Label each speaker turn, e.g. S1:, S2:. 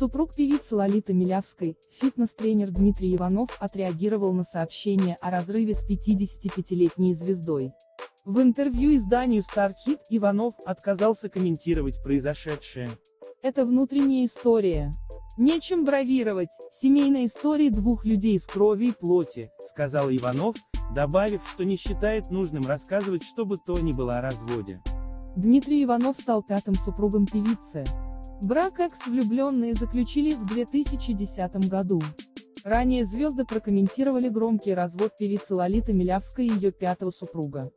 S1: Супруг певицы Лолиты Милявской, фитнес-тренер Дмитрий Иванов, отреагировал на сообщение о разрыве с 55-летней звездой.
S2: В интервью изданию StarHit Иванов отказался комментировать произошедшее.
S1: Это внутренняя история. Нечем бравировать, семейная история двух людей
S2: с крови и плоти, сказал Иванов, добавив, что не считает нужным рассказывать что бы то ни было о разводе.
S1: Дмитрий Иванов стал пятым супругом певицы. Брак экс-влюбленные заключили в 2010 году. Ранее звезды прокомментировали громкий развод певицы Лолиты Милявской и ее пятого супруга.